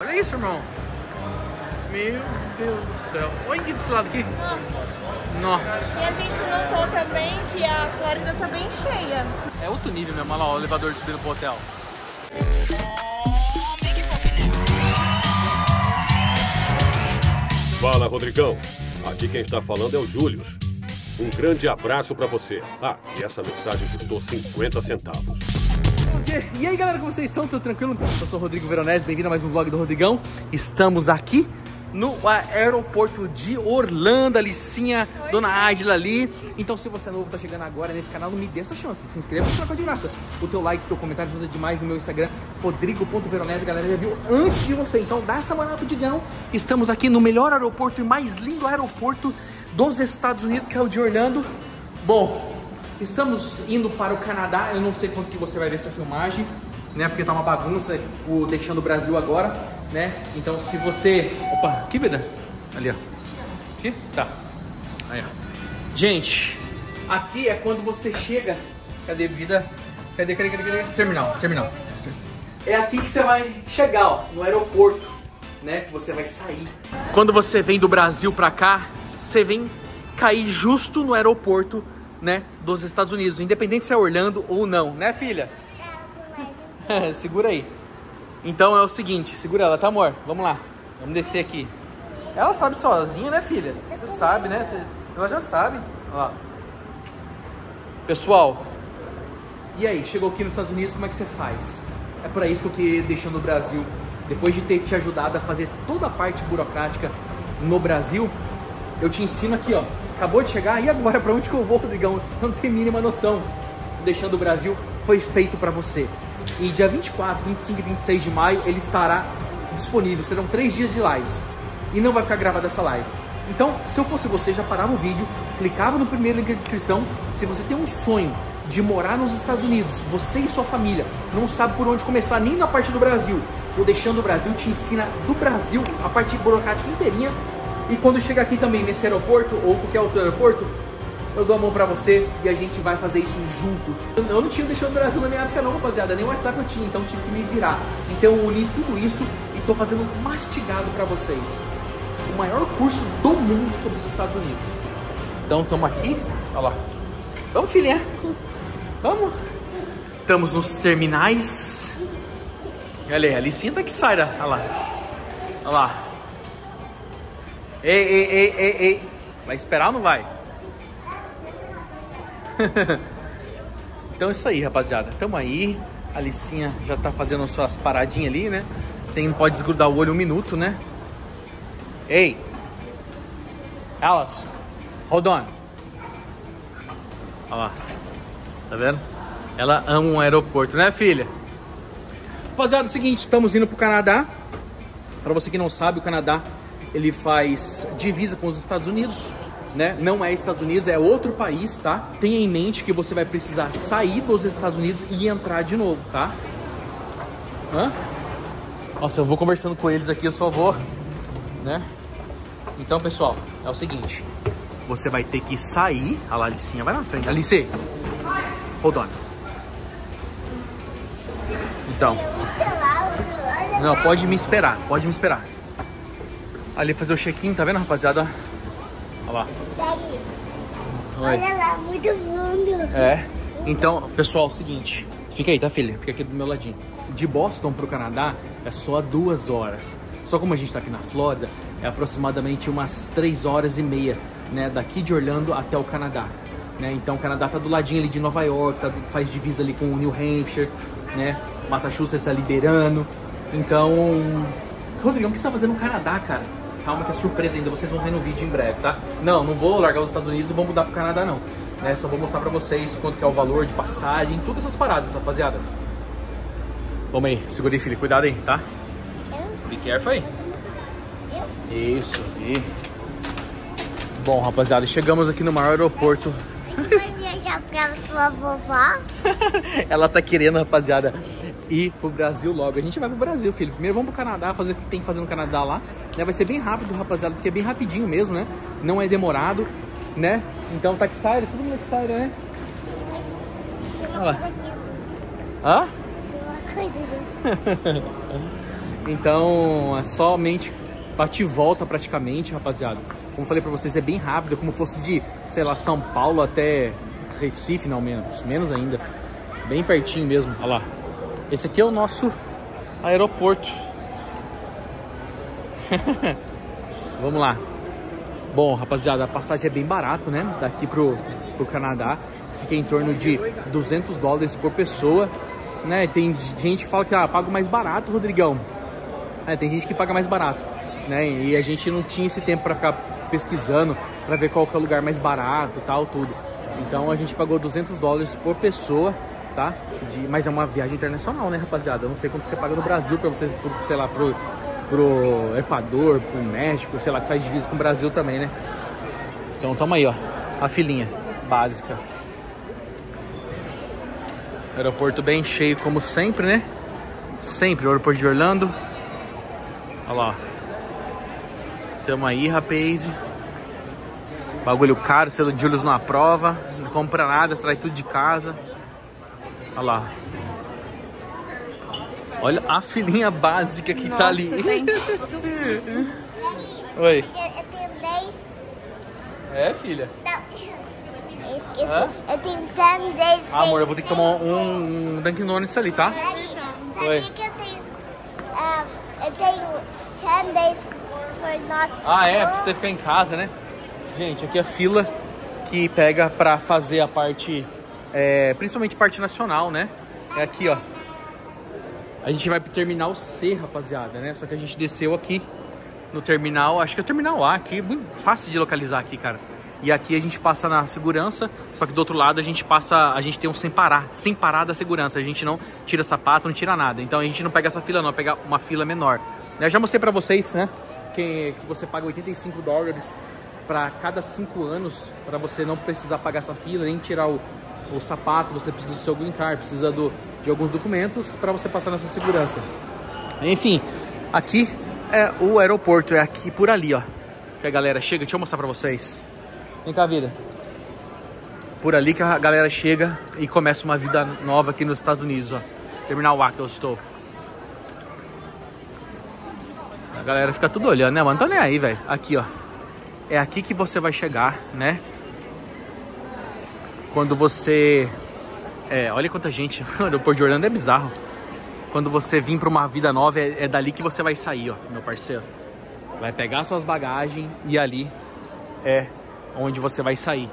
Olha isso, irmão. Meu Deus do céu. Olha aqui desse lado aqui. Nó. E a gente notou também que a Flórida tá bem cheia. É outro nível mesmo. Olha lá o elevador subindo pro hotel. Fala, Rodrigão. Aqui quem está falando é o Július. Um grande abraço para você. Ah, e essa mensagem custou 50 centavos. E aí galera, como vocês estão? Tudo tranquilo? Eu sou o Rodrigo Veronese, bem-vindo a mais um vlog do Rodrigão. Estamos aqui no aeroporto de Orlando, a Licinha, Dona Adila ali. Então se você é novo, tá chegando agora nesse canal, não me dê essa chance. Se inscreva e troca de graça. O teu like, o teu comentário ajuda demais no meu Instagram, rodrigo.veronese. Galera já viu antes de você, então dá essa moral pro Digão. Estamos aqui no melhor aeroporto e mais lindo aeroporto dos Estados Unidos, que é o de Orlando. Bom, Estamos indo para o Canadá, eu não sei quando que você vai ver essa filmagem, né? Porque tá uma bagunça o deixando o Brasil agora, né? Então se você, opa, que vida? Ali, ó. Aqui? Tá. Aí, ó. Gente, aqui é quando você chega, cadê vida? Cadê, cadê, cadê, cadê? Terminal, terminal. É aqui que você vai chegar, ó, no aeroporto, né? Que você vai sair. Quando você vem do Brasil pra cá, você vem cair justo no aeroporto né, dos Estados Unidos, independente se é Orlando ou não, né, filha? segura aí. Então é o seguinte, segura ela, tá, amor? Vamos lá. Vamos descer aqui. Ela sabe sozinha, né, filha? Você sabe, né? Você... Ela já sabe. Ó. Pessoal, e aí? Chegou aqui nos Estados Unidos, como é que você faz? É para isso que eu queria deixar no Brasil. Depois de ter te ajudado a fazer toda a parte burocrática no Brasil, eu te ensino aqui, ó, acabou de chegar, e agora para onde que eu vou, Rodrigão? Não tem mínima noção. Deixando o Brasil foi feito para você. E dia 24, 25 e 26 de maio ele estará disponível. Serão três dias de lives. E não vai ficar gravada essa live. Então, se eu fosse você, já parava o vídeo, clicava no primeiro link da descrição. Se você tem um sonho de morar nos Estados Unidos, você e sua família não sabe por onde começar, nem na parte do Brasil, o Deixando o Brasil te ensina do Brasil a parte burocrática inteirinha e quando chega aqui também nesse aeroporto ou qualquer outro aeroporto, eu dou a mão pra você e a gente vai fazer isso juntos. Eu não tinha deixado o Brasil na minha época não, rapaziada, nem WhatsApp eu tinha, então tive que me virar. Então eu uni tudo isso e tô fazendo mastigado pra vocês. O maior curso do mundo sobre os Estados Unidos. Então estamos aqui, olha lá. Vamos, filhinha? Vamos. Estamos nos terminais. Olha aí, a Licinha tá que sai, olha lá. Olha lá. Ei, ei, ei, ei, ei. Vai esperar ou não vai? então é isso aí, rapaziada. Tamo aí. A Licinha já tá fazendo suas paradinhas ali, né? Tem, pode desgrudar o olho um minuto, né? Ei! Alice! Hold on! Olha lá. Tá vendo? Ela ama um aeroporto, né, filha? Rapaziada, é o seguinte, estamos indo pro Canadá. Pra você que não sabe, o Canadá ele faz divisa com os Estados Unidos, né? Não é Estados Unidos, é outro país, tá? Tenha em mente que você vai precisar sair dos Estados Unidos e entrar de novo, tá? Hã? Nossa, eu vou conversando com eles aqui, eu só vou, né? Então, pessoal, é o seguinte. Você vai ter que sair. A Alicinha vai na frente. Alice, hold on. Então. Não, pode me esperar, pode me esperar ali fazer o check-in, tá vendo, rapaziada? Olha lá. Olha lá, muito fundo. É. Então, pessoal, é o seguinte. Fica aí, tá, filha? Fica aqui do meu ladinho. De Boston pro Canadá é só duas horas. Só como a gente tá aqui na Flórida, é aproximadamente umas três horas e meia, né? Daqui de Orlando até o Canadá. Né? Então o Canadá tá do ladinho ali de Nova York, tá, faz divisa ali com o New Hampshire, né? Massachusetts é liberando. Então, Rodrigão, o que você tá fazendo no Canadá, cara? Calma que é surpresa ainda, vocês vão ver no vídeo em breve, tá? Não, não vou largar os Estados Unidos e vou mudar pro Canadá não. Né? Só vou mostrar pra vocês quanto que é o valor de passagem, todas essas paradas, rapaziada. Vamos aí, segura aí, filho. Cuidado aí, tá? Be careful aí. Isso, vi. Bom, rapaziada, chegamos aqui no maior aeroporto. Vai viajar pra sua vovó? Ela tá querendo, rapaziada, ir pro Brasil logo. A gente vai pro Brasil, filho. Primeiro vamos pro Canadá, fazer o que tem que fazer no Canadá lá. Né? Vai ser bem rápido, rapaziada, porque é bem rapidinho mesmo, né? Não é demorado, né? Então tá Taxire, todo mundo é Taxire, né? Olha lá. Hã? Então é somente bate e volta praticamente, rapaziada. Como falei pra vocês, é bem rápido, é como fosse de, sei lá, São Paulo até Recife, não menos, menos ainda. Bem pertinho mesmo, olha lá. Esse aqui é o nosso aeroporto. Vamos lá. Bom, rapaziada, a passagem é bem barato, né? Daqui pro, pro Canadá. Fica em torno de 200 dólares por pessoa. Né? Tem gente que fala que ah, paga mais barato, Rodrigão. É, tem gente que paga mais barato. Né? E a gente não tinha esse tempo para ficar pesquisando, para ver qual que é o lugar mais barato tal, tudo. Então a gente pagou 200 dólares por pessoa, tá? De, mas é uma viagem internacional, né, rapaziada? Eu não sei quanto você paga no Brasil para vocês, pro, sei lá, pro, pro Equador, pro México, sei lá, que faz divisa com o Brasil também, né? Então toma aí, ó, a filinha básica. Aeroporto bem cheio como sempre, né? Sempre, o aeroporto de Orlando. Olha lá. Tamo aí, rapaz. Bagulho caro, selo de Julius não aprova. Não compra nada, traz tudo de casa. Olha lá. Olha a filinha básica que tá ali. Oi. Eu tenho 10. É, filha? Não. Eu, eu, Hã? eu tenho 10 10. Ah, amor, eu vou ter que tomar um, um Dunkin' Donuts ali, tá? Sabia Oi. que eu tenho. ah, eu tenho 10 days for not Ah, é, pra school. você ficar em casa, né? Gente, aqui é a fila que pega pra fazer a parte, é, principalmente parte nacional, né? É aqui, ó. A gente vai pro terminal C, rapaziada, né? Só que a gente desceu aqui no terminal, acho que é o terminal A aqui, muito fácil de localizar aqui, cara. E aqui a gente passa na segurança, só que do outro lado a gente passa, a gente tem um sem parar, sem parar da segurança. A gente não tira sapato, não tira nada. Então a gente não pega essa fila não, pega uma fila menor. Eu já mostrei pra vocês, né? Que, que você paga 85 dólares para cada 5 anos, para você não precisar pagar essa fila, nem tirar o, o sapato, você precisa do seu green card, precisa do, de alguns documentos para você passar na sua segurança. Enfim, aqui é o aeroporto, é aqui por ali, ó. Que a galera chega, deixa eu mostrar pra vocês. Vem cá, vida. Por ali que a galera chega e começa uma vida nova aqui nos Estados Unidos, ó. Terminal A que eu estou. A galera fica tudo olhando, né, mano? Tô nem aí, velho. Aqui, ó. É aqui que você vai chegar, né? Quando você. É, olha quanta gente. O aeroporto de Orlando é bizarro. Quando você vir pra uma vida nova, é, é dali que você vai sair, ó, meu parceiro. Vai pegar suas bagagens e ali é onde você vai sair.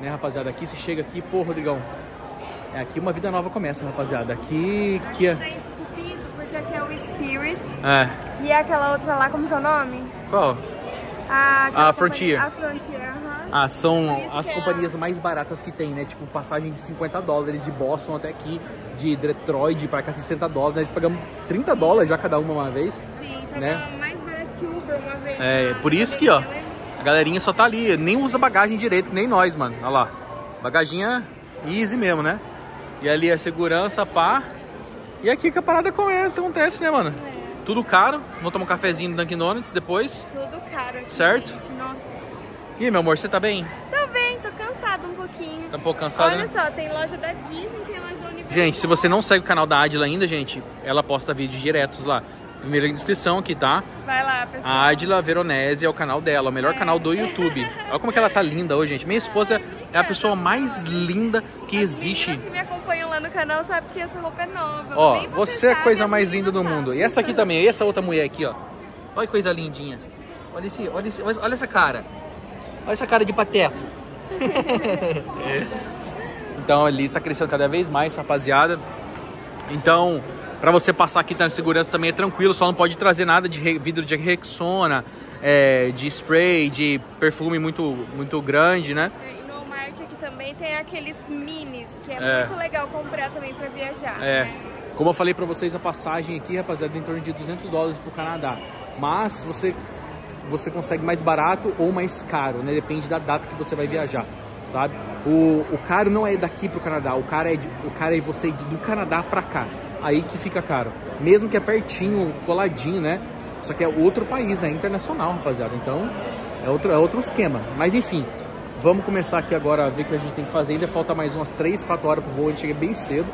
Né, rapaziada? Aqui você chega aqui, pô, Rodrigão. É aqui uma vida nova começa, rapaziada. Aqui. aqui é... Tá entupido, porque aqui é o Spirit. é. E aquela outra lá, como que é o nome? Qual? A, aquela A Frontier. A Frontier. Ah, são as é- companhias mais baratas que tem, né? Tipo, passagem de 50 dólares de Boston até aqui, de Detroit pra cá 60 dólares. Nós pagamos 30 dólares já cada uma uma vez. Sim, tava Né? mais barato que Uber uma vez. É, por isso que, ó, Belém. a galerinha só tá ali, nem usa bagagem direito, nem nós, mano. Olha lá. Bagaginha easy mesmo, né? E ali é segurança, pá. E aqui que a parada come- acontece, né, mano? É, Tudo caro. Vou tomar um cafezinho no Dunkin' Donuts depois. tudo caro aqui, Certo. gente. Nossa. E aí, meu amor, você tá bem? Tô bem, tô cansada um pouquinho. Tá um pouco cansado, Olha né? só, tem loja da Disney, tem loja da Universal. Gente, se você não segue o canal da Adila ainda, gente, ela posta vídeos diretos lá. Primeiro link na descrição aqui, tá? Vai lá, pessoal. A Adila Veronese é o canal dela, o melhor canal do YouTube. Olha como é que ela tá linda hoje, gente. Minha esposa é a pessoa mais linda que existe. Meninas que me acompanham lá no canal sabem que essa roupa é nova. Ó, você é a sabe, coisa as mais linda do mundo. E essa aqui também, e essa outra mulher aqui, ó. Olha que coisa lindinha. Olha esse, olha esse, olha essa cara. Olha essa cara de patefo. então ali está crescendo cada vez mais, rapaziada. Então, pra você passar aqui na segurança também é tranquilo, só não pode trazer nada de vidro de Rexona, é, de spray, de perfume muito, muito grande, né? E no Walmart aqui também tem aqueles minis, que é, É. muito legal comprar também pra viajar. É. né? Como eu falei pra vocês, a passagem aqui, rapaziada, é em torno de 200 dólares pro Canadá. Mas você, você consegue mais barato ou mais caro, né? Depende da data que você vai viajar, sabe? O, o caro não é daqui pro Canadá, o cara é, de, o cara é você de- do Canadá pra cá. Aí que fica caro. Mesmo que é pertinho, coladinho, né? Só que é outro país, é internacional, rapaziada. Então, é outro, é outro esquema. Mas enfim, vamos começar aqui agora a ver o que a gente tem que fazer. Ainda falta mais umas 3, 4 horas pro voo, ele chega bem cedo,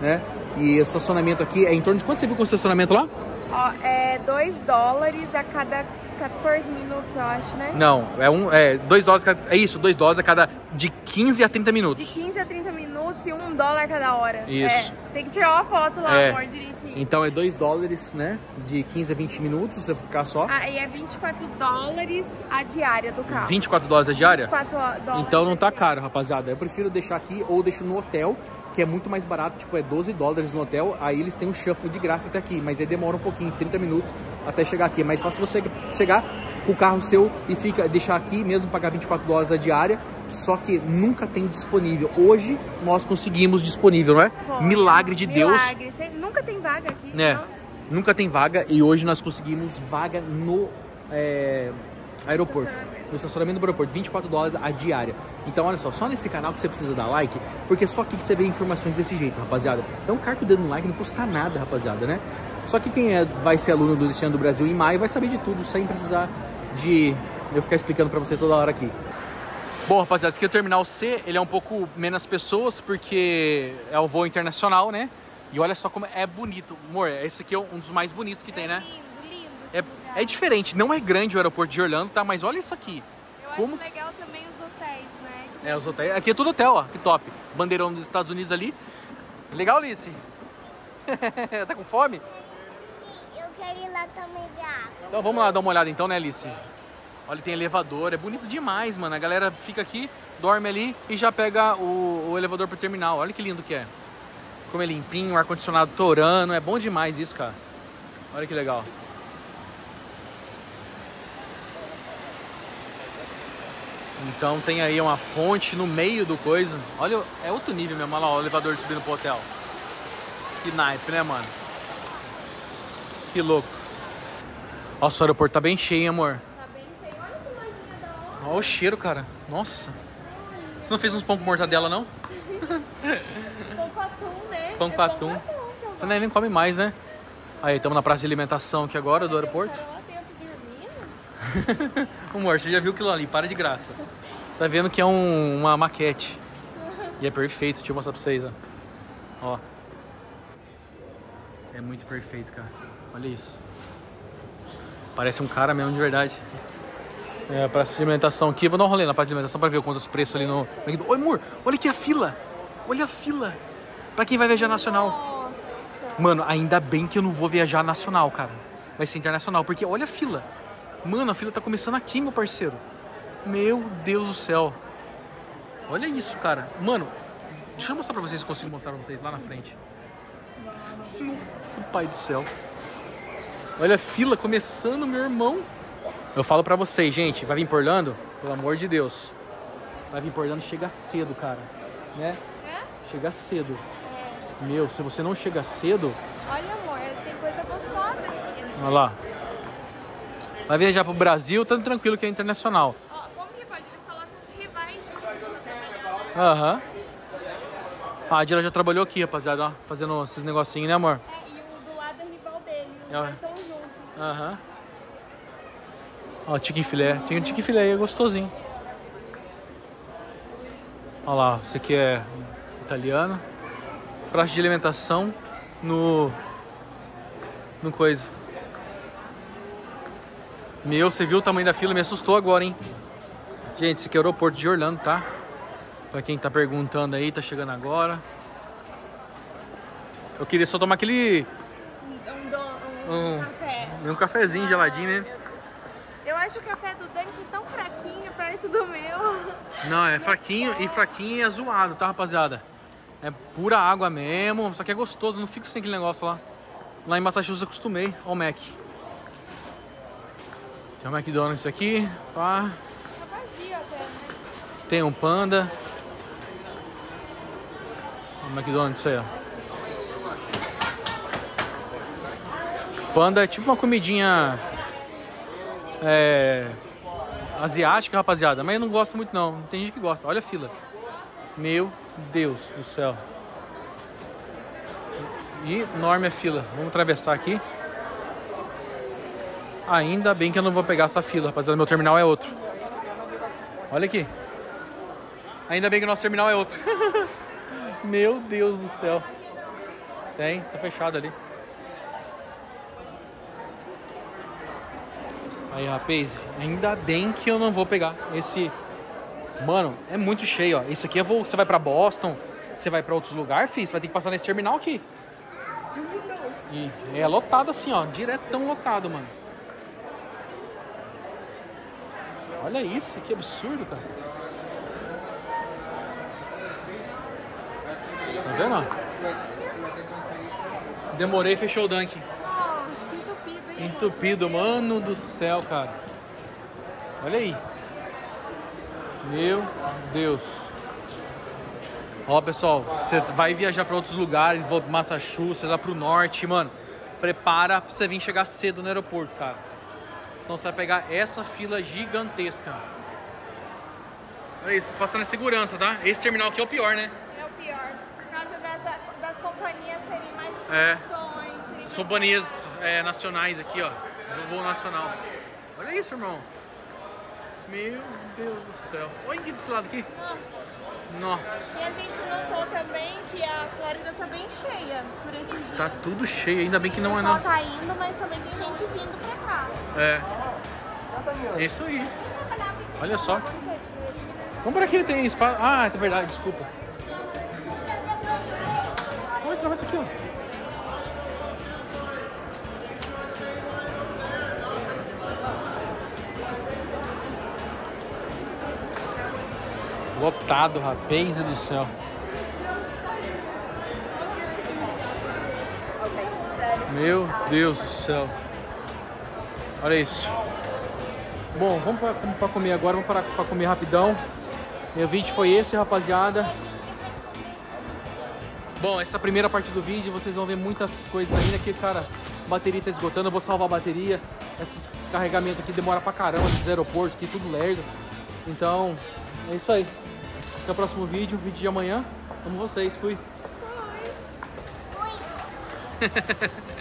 né? E o estacionamento aqui é em torno de quanto você viu com o estacionamento lá? Ó, é 2 dólares a cada 14 minutos, eu acho, né? Não, é um. É, dois dólares. a cada- É isso, dois dólares a cada. De 15 a 30 De minutos. 15 a 30 minutos e 1 dólar cada hora. Isso. É, tem que tirar uma foto lá, É. amor, direitinho. Então é 2 dólares, né? De 15 a 20 minutos, se você ficar só. Aí é 24 dólares a diária do carro. 24 dólares a diária? 24 dólares. Então não tá caro, rapaziada. Eu prefiro deixar aqui ou deixo no hotel, que é muito mais barato, tipo, é 12 dólares no hotel. Aí eles têm um shuffle de graça até aqui, mas aí demora um pouquinho, 30 minutos até chegar aqui. É mais fácil você chegar com o carro seu e fica, deixar aqui, mesmo pagar 24 dólares a diária. Só que nunca tem disponível. Hoje nós conseguimos disponível, não é? Foi. Milagre de Deus. Milagre. Sempre- Nunca tem vaga aqui. né? Nossa. Nunca tem vaga e hoje nós conseguimos vaga no é, aeroporto. No estacionamento do aeroporto, 24 dólares a diária. Então, olha só, só nesse canal que você precisa dar like, porque só aqui que você vê informações desse jeito, rapaziada. Então, carca o dedo no like, não custa nada, rapaziada, né? Só que quem é, vai ser aluno do Destino do Brasil em maio vai saber de tudo, sem precisar de eu ficar explicando pra vocês toda hora aqui. Bom, rapaziada, esse aqui é o Terminal C, ele é um pouco menos pessoas, porque é o voo internacional, né? E olha só como é bonito. Amor, esse aqui é um dos mais bonitos que tem, né? Lindo, lindo. É. é diferente, não é grande o aeroporto de Orlando, tá? Mas olha isso aqui. Eu como- acho legal também os hotéis, né? É, os hotéis. Aqui é tudo hotel, ó. Que top. Bandeirão dos Estados Unidos ali. Legal, Alice? tá com fome? Eu quero ir lá também de água. Então vamos lá dar uma olhada então, né, Alice? Olha, tem elevador, é bonito demais, mano. A galera fica aqui, dorme ali e já pega o, o elevador pro terminal. Olha que lindo que é. Como é limpinho, ar-condicionado torando. É bom demais isso, cara. Olha que legal. Então tem aí uma fonte no meio do coisa. Olha, é outro nível mesmo. Olha lá o elevador subindo pro hotel. Que naipe, né, mano? Que louco. Nossa, o aeroporto tá bem cheio, hein, amor. Tá bem cheio. Olha que lojinha da hora. Olha o cheiro, cara. Nossa. Você não fez uns pão com mortadela, não? Pão com atum, né? Pão É com atum. que eu Você nem come mais, né? Aí, estamos na praça de alimentação aqui agora do aeroporto. Tá lá dentro dormindo. Amor, você já viu aquilo ali, para de graça. Tá vendo que é um- uma maquete. E é perfeito, deixa eu mostrar pra vocês, ó. Ó. É muito perfeito, cara. Olha isso. Parece um cara mesmo de verdade. É, a praça de alimentação aqui. Vou dar um rolê na praça de alimentação pra ver quantos preços ali no. Olha, amor, olha aqui a fila. Olha a fila. Pra quem vai viajar nacional. Nossa. Mano, ainda bem que eu não vou viajar nacional, cara. Vai ser internacional, porque olha a fila. Mano, a fila tá começando aqui, meu parceiro. Meu Deus do céu. Olha isso, cara. Mano, deixa eu mostrar pra vocês se eu consigo mostrar pra vocês lá na frente. Nossa, pai do céu. Olha a fila começando, meu irmão. Eu falo pra vocês, gente, vai vir por Orlando? Pelo amor de Deus. Vai vir por Orlando, chega cedo, cara. Né? É? Chega cedo. Meu, se você não chega cedo, Olha, amor, tem coisa gostosa aqui. né? Olha lá. Vai viajar pro Brasil, tanto tranquilo que é internacional. Ó, como? Eles colocam os rivais juntos. Aham. Ah, a Dila já trabalhou aqui, rapaziada, ó, fazendo esses negocinhos, né, amor? É, e o do lado é rival dele. Os É. dois estão juntos. Aham. Ó, chicken filé. Tem um chicken filé aí, é gostosinho. Olha lá, isso aqui é italiano. Praça de alimentação no... No coisa. Meu, você viu o tamanho da fila? Me assustou agora, hein? Gente, esse aqui é o aeroporto de Orlando, tá? Pra quem tá perguntando aí, tá chegando agora. Eu queria só tomar aquele... Um, um Um- café. um cafezinho geladinho, né? Eu acho o café do Dani tão fraquinho perto do meu. Não, é fraquinho e fraquinho é zoado, tá, rapaziada? É pura água mesmo, só que é gostoso, não fico sem aquele negócio lá. Lá em Massachusetts eu acostumei ao Mac. Tem o McDonald's aqui, pá. Tá vazio até, né? Tem um Panda. O McDonald's aí, ó. Panda é tipo uma comidinha é, asiática, rapaziada. Mas eu não gosto muito não. Tem gente que gosta. Olha a fila. Meu Deus do céu. E enorme a fila. Vamos atravessar aqui. Ainda bem que eu não vou pegar essa fila, rapaziada. Meu terminal é outro. Olha aqui. Ainda bem que o nosso terminal é outro. Meu Deus do céu. Tem, tá fechado ali. Aí, rapaz, ainda bem que eu não vou pegar esse... Mano, é muito cheio, ó. Isso aqui é voo... Você vai pra Boston, você vai pra outros lugares, filho, você vai ter que passar nesse terminal aqui. E é lotado assim, ó. Diretão lotado, mano. Olha isso, que absurdo, cara. Tá vendo? Demorei, fechou o Dunk. Entupido, hein? Entupido, mano do céu, cara. Olha aí. Meu Deus. Ó, pessoal, você vai viajar para outros lugares, vou pro Massachusetts, lá pro norte, mano. Prepara pra você vir chegar cedo no aeroporto, cara. Senão você vai pegar essa fila gigantesca. Olha isso, passando em segurança, tá? Esse terminal aqui é o pior, né? É o pior. Por causa das, das companhias terem mais É. terem As companhias é, nacionais aqui, ó. Do voo nacional. Olha isso, irmão. Meu Deus do céu. Olha aqui desse lado aqui. Nossa. Nó. E a gente notou também que a Flórida tá bem cheia por esses dias. Tá tudo cheio, ainda bem que não é não. tá indo, mas também tem gente vindo pra cá. É. É isso aí. Olha só. Vamos por aqui, tem espaço. Ah, é verdade, desculpa. Vamos atravessa aqui, ó. Lotado, rapaz do céu. Meu Deus do céu. Olha isso. Bom, vamos pra comer agora, vamos parar pra comer rapidão. Meu vídeo foi esse, rapaziada. Bom, essa primeira parte do vídeo vocês vão ver muitas coisas ainda que, cara, a bateria tá esgotando, eu vou salvar a bateria. Esses carregamentos aqui demora pra caramba, esses aeroportos aqui, tudo lerdo. Então, é isso aí. Até o próximo vídeo, vídeo de amanhã. Amo vocês, fui.